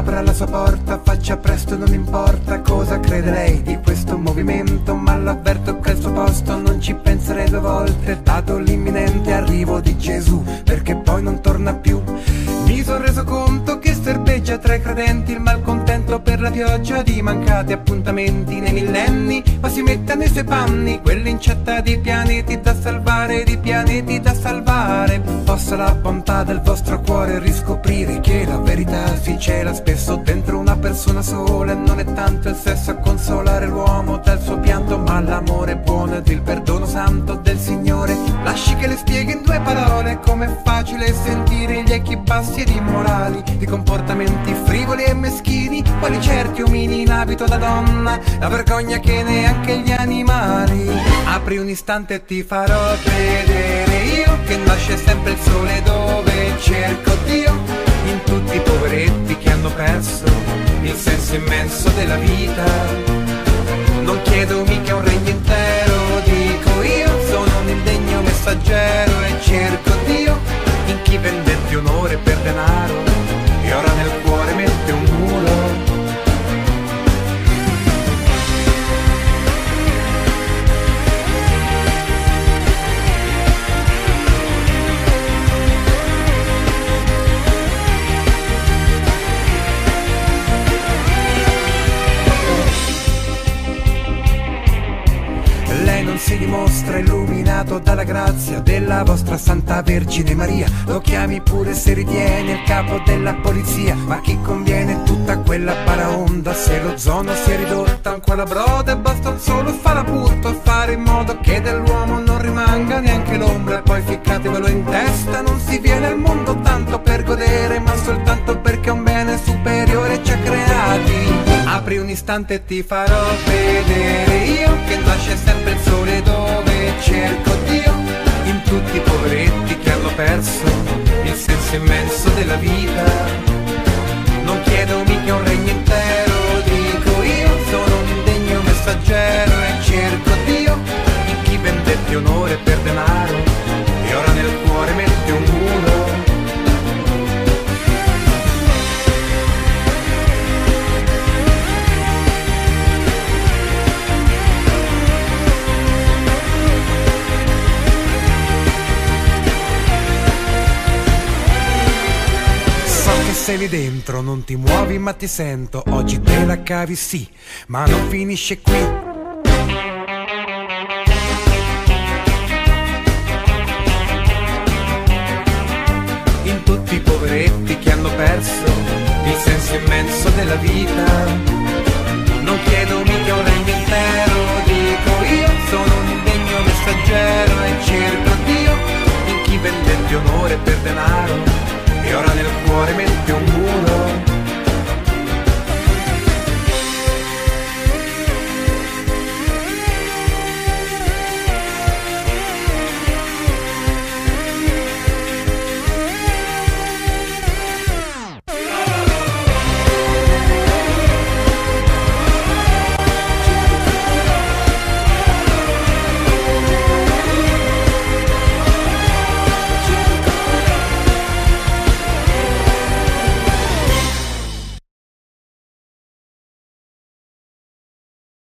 apra la sua porta, faccia presto, non importa cosa crede lei di questo movimento, ma l'avverto che al suo posto non ci penserei due volte, dato l'imminente arrivo di Gesù, perché poi non torna più. Mi sono reso conto che serbeggia tra i credenti il malcontento la pioggia di mancati appuntamenti nei millenni, ma si mette nei suoi panni, quell'incetta di pianeti da salvare, di pianeti da salvare. Possa la bontà del vostro cuore riscoprire che la verità si cela spesso dentro una persona sola e non è tanto il sesso a consolare l'uomo dal suo pianto, ma l'amore buono ed il perdono santo del Signore. Lasci che le spieghi parole com'è facile sentire gli echi bassi ed immorali di comportamenti frivoli e meschini, quali certi omini in abito da donna, la vergogna che neanche gli animali. Apri un istante e ti farò vedere io che nasce sempre il sole dove cerco Dio, in tutti i poveretti che hanno perso il senso immenso della vita. Non chiedo mica un regno intero, Lei non si dimostra illuminato dalla grazia della vostra Santa Vergine Maria. Lo chiami pure se ritiene il capo della polizia. Ma chi conviene tutta quella paraonda? Se lo zono si è ridotta ancora broda e basta un solo farapurto a fare in modo che dell'uomo non rimanga neanche l'ombra. E poi ficcatevelo in testa, non si viene al mondo tanto per godere, ma soltanto perché un bene superiore ci ha creati. Apri un istante e ti farò vedere io che nasce della vita. Non chiedo mica un regno intero, dico io, sono un indegno messaggero sei lì dentro, non ti muovi ma ti sento, oggi te la cavi sì, ma non finisce qui. In tutti i poveretti che hanno perso il senso immenso della vita, non chiedo mica un regno